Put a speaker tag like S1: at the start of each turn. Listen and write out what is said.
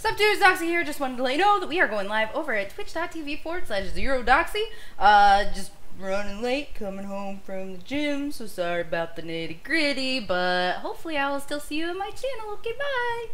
S1: Sup dudes, Doxy here. Just wanted to let you know that we are going live over at twitch.tv forward slash zero Doxy. Uh, just running late, coming home from the gym, so sorry about the nitty gritty, but hopefully I will still see you in my channel. Okay, bye!